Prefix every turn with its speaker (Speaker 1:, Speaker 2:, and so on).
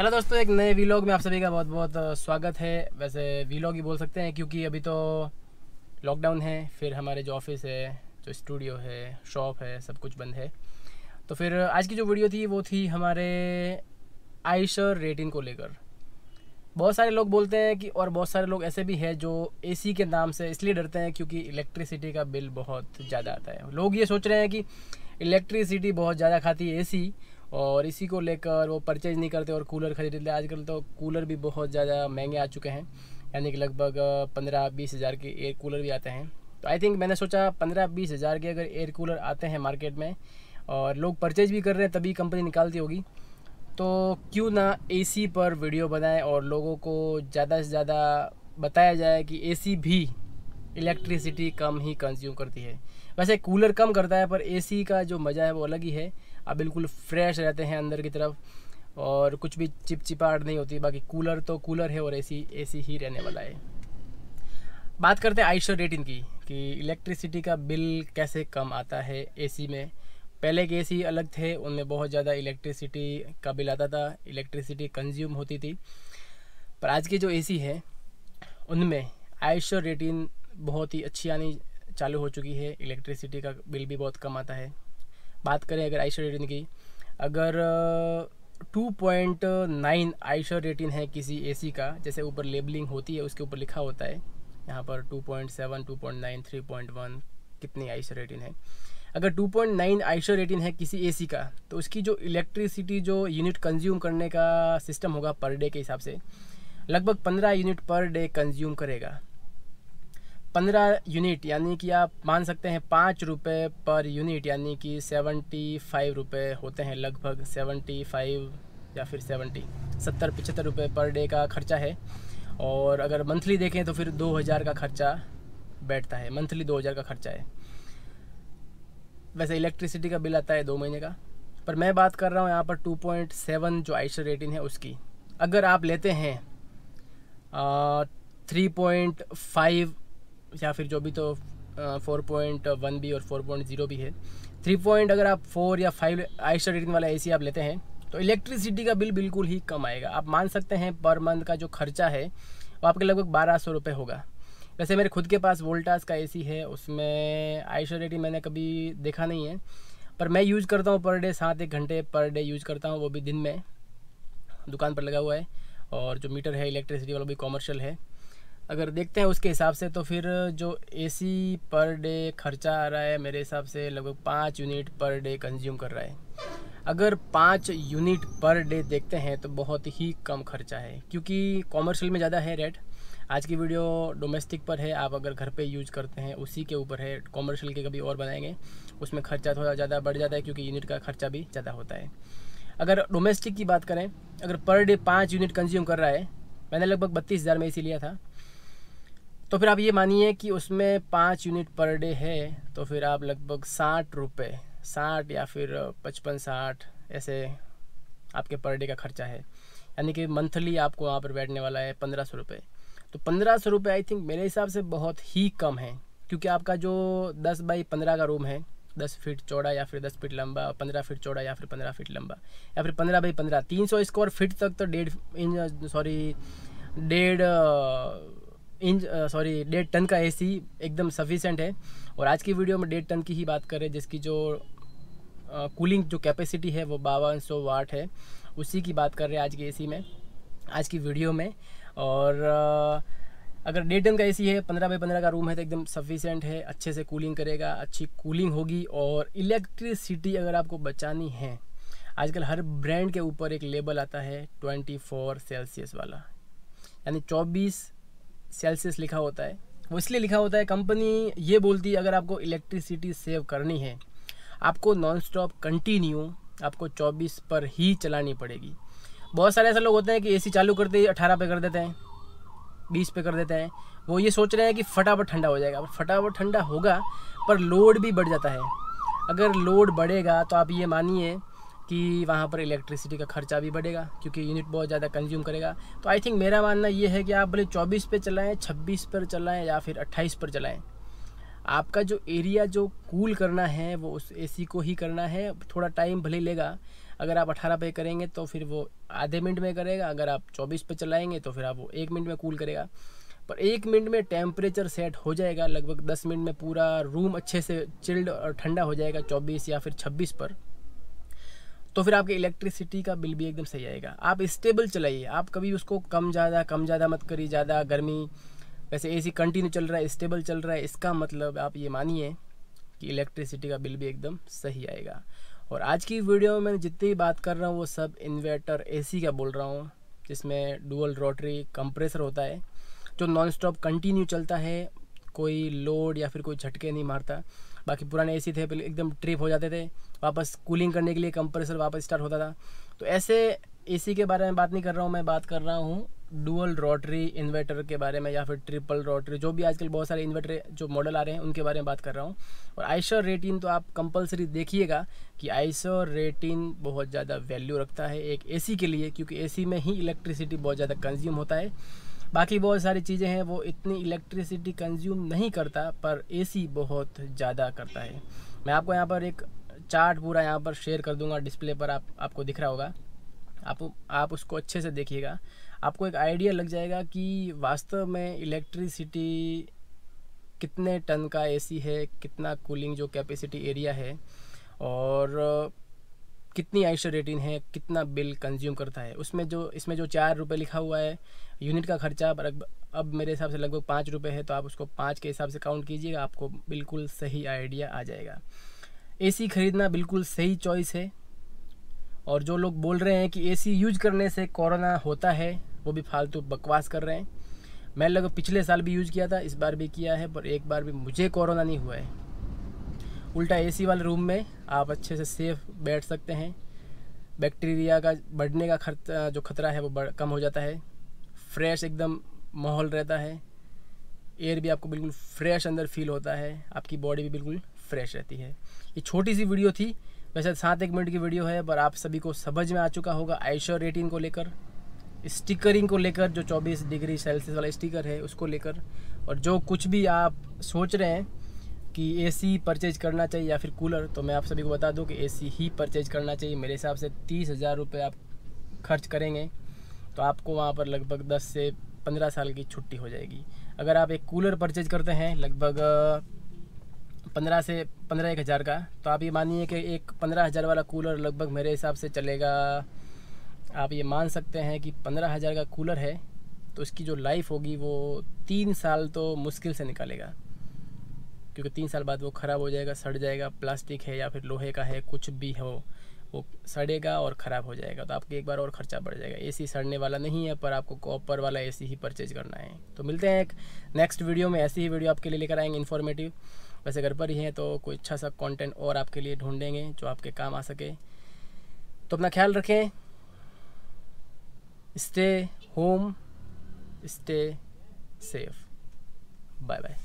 Speaker 1: Hello दोस्तों, एक नए वीलॉग में आप सभी का बहुत बहुत स्वागत है। वैसे वीलॉग ही बोल सकते हैं क्योंकि अभी तो लॉकडाउन है, फिर हमारे जो ऑफ़िस है, जो स्टूडियो है शॉप है, सब कुछ बंद है। तो फिर आज की जो वीडियो थी, वो थी हमारे आइशर रेटिंग को लेकर। बहुत सारे लोग बोलते हैं कि, और बहुत सारे लोग ऐसे भी हैं जो एसी के नाम से इसलिए डरते हैं क्योंकि इलेक्ट्रिसिटी का बिल बहुत ज़्यादा आता है। लोग ये सोच रहे हैं कि इलेक्ट्रिसिटी बहुत ज़्यादा खाती है एसी और इसी को लेकर वो परचेज नहीं करते और कूलर खरीद लेते आजकल तो कूलर भी बहुत ज़्यादा महँगे आ चुके हैं। यानी कि लगभग पंद्रह बीस हज़ार के एयर कूलर भी आते हैं। तो आई थिंक मैंने सोचा पंद्रह बीस हज़ार के अगर एयर कूलर आते हैं मार्केट में और लोग परचेज भी कर रहे हैं, तभी कंपनी निकालती होगी। तो क्यों ना एसी पर वीडियो बनाएँ और लोगों को ज़्यादा से ज़्यादा बताया जाए कि एसी भी इलेक्ट्रिसिटी कम ही कंज्यूम करती है। वैसे कूलर कम करता है, पर एसी का जो मज़ा है वो अलग ही है। आप बिल्कुल फ्रेश रहते हैं अंदर की तरफ़ और कुछ भी चिपचिपाहट नहीं होती, बाकी कूलर तो कूलर है और एसी एसी ही रहने वाला है। बात करते हैं आइशर रेटिंग की, कि इलेक्ट्रिसिटी का बिल कैसे कम आता है एसी में। पहले के एसी अलग थे, उनमें बहुत ज़्यादा इलेक्ट्रिसिटी का बिल आता था, इलेक्ट्रिसिटी कंज्यूम होती थी। पर आज के जो एसी है, उनमें आइशर रेटिंग बहुत ही अच्छी आनी चालू हो चुकी है, इलेक्ट्रिसिटी का बिल भी बहुत कम आता है। बात करें अगर आइशर रेटिंग की, अगर two point nine ISEER rating है किसी एसी का, जैसे ऊपर लेबलिंग होती है, उसके ऊपर लिखा होता है, यहाँ पर two point seven two point nine three point one कितनी आइशर रेटिंग है। अगर 2.9 आइशर रेटिंग है किसी एसी का तो उसकी जो इलेक्ट्रिसिटी जो यूनिट कंज्यूम करने का सिस्टम होगा पर डे के हिसाब से, लगभग 15 यूनिट पर डे कंज्यूम करेगा। 15 यूनिट यानी कि आप मान सकते हैं पाँच रुपये पर यूनिट यानी कि सेवेंटी फाइव रुपये होते हैं लगभग सेवेंटी फाइव या फिर सेवेंटी सत्तर, पचहत्तर रुपये पर डे का खर्चा है। और अगर मंथली देखें तो फिर दो हज़ार का खर्चा बैठता है मंथली दो हज़ार का खर्चा है। वैसे इलेक्ट्रिसिटी का बिल आता है दो महीने का, पर मैं बात कर रहा हूँ यहाँ पर 2.7 जो आइशर रेटिंग है उसकी। अगर आप लेते हैं थ्री पॉइंट फाइव या फिर जो भी तो फोर पॉइंट वन भी और फोर पॉइंट ज़ीरो भी है। थ्री पॉइंट अगर आप फोर या फाइव आइशर रेटिंग वाला एसी आप लेते हैं तो इलेक्ट्रिसिटी का बिल बिल्कुल ही कम आएगा। आप मान सकते हैं पर मंथ का जो खर्चा है, वो आपके लगभग बारह सौ रुपये होगा। वैसे मेरे खुद के पास वोल्टास का एसी है, उसमें आइशो रेटिंग मैंने कभी देखा नहीं है, पर मैं यूज़ करता हूँ पर डे सात एक घंटे पर डे यूज़ करता हूँ, वो भी दिन में। दुकान पर लगा हुआ है, और जो मीटर है इलेक्ट्रिसिटी वाला भी कॉमर्शियल है। अगर देखते हैं उसके हिसाब से तो फिर जो एसी पर डे खर्चा आ रहा है, मेरे हिसाब से लगभग पाँच यूनिट पर डे कंज्यूम कर रहा है। अगर पाँच यूनिट पर डे देखते हैं तो बहुत ही कम खर्चा है, क्योंकि कॉमर्शियल में ज़्यादा है रेट आज की वीडियो डोमेस्टिक पर है, आप अगर घर पे यूज़ करते हैं, उसी के ऊपर है। कॉमर्शियल के कभी और बनाएँगे, उसमें खर्चा थोड़ा ज़्यादा बढ़ जाता है, क्योंकि यूनिट का खर्चा भी ज़्यादा होता है। अगर डोमेस्टिक की बात करें, अगर पर डे पाँच यूनिट कंज्यूम कर रहा है, मैंने लगभग बत्तीस हज़ार में इसी लिया था। तो फिर आप ये मानिए कि उसमें पाँच यूनिट पर डे है तो फिर आप लगभग साठ रुपये साठ या फिर पचपन साठ ऐसे आपके पर डे का खर्चा है। यानी कि मंथली आपको वहाँ पर बैठने वाला है पंद्रह सौ रुपये तो पंद्रह सौ रुपये आई थिंक मेरे हिसाब से बहुत ही कम है, क्योंकि आपका जो दस बाई पंद्रह का रूम है, दस फीट चौड़ा या फिर दस फीट लंबा, पंद्रह फीट चौड़ा या फिर पंद्रह फीट लंबा, या फिर पंद्रह बाई पंद्रह, तीन सौ स्क्वायर फीट तक तो डेढ़ इंच सॉरी डेढ़ इंच सॉरी डेढ़ टन का एसी एकदम सफिशेंट है। और आज की वीडियो में डेढ़ टन की ही बात करें, जिसकी जो कूलिंग जो कैपेसिटी है, वो बावन सौ वाट है। उसी की बात कर रहे हैं आज की एसी में, आज की वीडियो में। और अगर डेढ़ टन का एसी है, पंद्रह बाई पंद्रह का रूम है तो एकदम सफिशेंट है, अच्छे से कूलिंग करेगा, अच्छी कूलिंग होगी। और इलेक्ट्रिसिटी अगर आपको बचानी है, आजकल हर ब्रांड के ऊपर एक लेबल आता है ट्वेंटी फोर सेल्सियस वाला। यानी चौबीस सेल्सियस लिखा होता है। वो इसलिए लिखा होता है, कंपनी ये बोलती है, अगर आपको इलेक्ट्रिसिटी सेव करनी है, आपको नॉन स्टॉप कंटिन्यू आपको 24 पर ही चलानी पड़ेगी। बहुत सारे ऐसे लोग होते हैं कि एसी चालू करते ही अठारह पे कर देते हैं, बीस पे कर देते हैं। वो ये सोच रहे हैं कि फटाफट ठंडा हो जाएगा। फटाफट ठंडा होगा, पर लोड भी बढ़ जाता है। अगर लोड बढ़ेगा तो आप ये मानिए कि वहाँ पर इलेक्ट्रिसिटी का खर्चा भी बढ़ेगा, क्योंकि यूनिट बहुत ज़्यादा कंज्यूम करेगा। तो आई थिंक मेरा मानना ये है कि आप भले चौबीस पे चलाएँ, छब्बीस पर चलाएँ या फिर अट्ठाईस पर चलाएँ, आपका जो एरिया जो कूल करना है, वो उस एसी को ही करना है। थोड़ा टाइम भले लेगा, अगर आप अठारह पे करेंगे तो फिर वो आधे मिनट में करेगा, अगर आप चौबीस पे चलाएँगे तो फिर आप वो एक मिनट में कूल करेगा। पर एक मिनट में टेम्परेचर सेट हो जाएगा, लगभग दस मिनट में पूरा रूम अच्छे से चिल्ड और ठंडा हो जाएगा चौबीस या फिर छब्बीस पर। तो फिर आपके इलेक्ट्रिसिटी का बिल भी एकदम सही आएगा। आप स्टेबल चलाइए। आप कभी उसको कम ज़्यादा कम ज़्यादा मत करिए। ज़्यादा गर्मी, वैसे एसी कंटिन्यू चल रहा है स्टेबल चल रहा है, इसका मतलब आप ये मानिए कि इलेक्ट्रिसिटी का बिल भी एकदम सही आएगा। और आज की वीडियो में मैं जितनी भी बात कर रहा हूँ, वो सब इन्वर्टर एसी का बोल रहा हूँ, जिसमें डुअल रोटरी कंप्रेसर होता है, जो नॉन स्टॉप कंटिन्यू चलता है, कोई लोड या फिर कोई झटके नहीं मारता। बाकी पुराने एसी थे पहले एकदम ट्रिप हो जाते थे। वापस कूलिंग करने के लिए कंप्रेसर वापस स्टार्ट होता था। तो ऐसे एसी के बारे में बात नहीं कर रहा हूँ, मैं बात कर रहा हूँ डुअल रोटरी इन्वर्टर के बारे में या फिर ट्रिपल रोटरी, जो भी आजकल बहुत सारे इन्वर्टर जो मॉडल आ रहे हैं, उनके बारे में बात कर रहा हूँ। और आइसर रेटिन तो आप कंपलसरी देखिएगा कि आइसर रेटिन बहुत ज़्यादा वैल्यू रखता है एक एसी के लिए, क्योंकि एसी में ही इलेक्ट्रिसिटी बहुत ज़्यादा कंज्यूम होता है। बाकी बहुत सारी चीज़ें हैं, वो इतनी इलेक्ट्रिसिटी कंज्यूम नहीं करता, पर एसी बहुत ज़्यादा करता है। मैं आपको यहाँ पर एक चार्ट पूरा यहाँ पर शेयर कर दूँगा डिस्प्ले पर आप, आपको दिख रहा होगा। आप आप उसको अच्छे से देखिएगा। आपको एक आइडिया लग जाएगा कि वास्तव में इलेक्ट्रिसिटी कितने टन का एसी है, कितना कूलिंग जो कैपेसिटी एरिया है, और कितनी आइशर रेटिंग है, कितना बिल कंज्यूम करता है, उसमें जो, इसमें जो चार रुपये लिखा हुआ है यूनिट का खर्चा अब मेरे हिसाब से लगभग पाँच रुपये है तो आप उसको पाँच के हिसाब से काउंट कीजिएगा, आपको बिल्कुल सही आइडिया आ जाएगा। एसी ख़रीदना बिल्कुल सही चॉइस है, और जो लोग बोल रहे हैं कि एसी यूज़ करने से कोरोना होता है, वो भी फालतू बकवास कर रहे हैं। मैं लगभग पिछले साल भी यूज़ किया था, इस बार भी किया है, पर एक बार भी मुझे कोरोना नहीं हुआ है। उल्टा एसी वाले रूम में आप अच्छे से सेफ़ बैठ सकते हैं। बैक्टीरिया का बढ़ने का खर्चा, जो खतरा है वो कम हो जाता है। फ्रेश एकदम माहौल रहता है। एयर भी आपको बिल्कुल फ्रेश अंदर फील होता है। आपकी बॉडी भी बिल्कुल फ्रेश रहती है। ये छोटी सी वीडियो थी। वैसे सात एक मिनट की वीडियो है, पर आप सभी को समझ में आ चुका होगा आइशोर रेटिंग को लेकर स्टिकरिंग को लेकर, जो 24 डिग्री सेल्सियस वाला स्टिकर है, उसको लेकर। और जो कुछ भी आप सोच रहे हैं कि एसी परचेज करना चाहिए या फिर कूलर तो मैं आप सभी को बता दूँ कि एसी ही परचेज करना चाहिए। मेरे हिसाब से तीस हज़ार रुपये आप खर्च करेंगे तो आपको वहाँ पर लगभग दस से पंद्रह साल की छुट्टी हो जाएगी। अगर आप एक कूलर परचेज करते हैं, लगभग पंद्रह से पंद्रह एक हज़ार का तो आप ये मानिए कि एक पंद्रह हज़ार वाला कूलर लगभग मेरे हिसाब से चलेगा, आप ये मान सकते हैं कि पंद्रह हज़ार का कूलर है तो उसकी जो लाइफ होगी वो तीन साल तो मुश्किल से निकालेगा। क्योंकि तीन साल बाद वो ख़राब हो जाएगा, सड़ जाएगा, प्लास्टिक है या फिर लोहे का है, कुछ भी हो, वो सड़ेगा और ख़राब हो जाएगा। तो आपके एक बार और ख़र्चा बढ़ जाएगा। एसी सड़ने वाला नहीं है, पर आपको कॉपर वाला एसी ही परचेज करना है। तो मिलते हैं एक नेक्स्ट वीडियो में। ऐसी ही वीडियो आपके लिए लेकर आएँगे इन्फॉर्मेटिव वैसे घर पर ही हैं तो कोई अच्छा सा कंटेंट और आपके लिए ढूंढेंगे, जो आपके काम आ सके। तो अपना ख्याल रखें। Stay home stay safe bye bye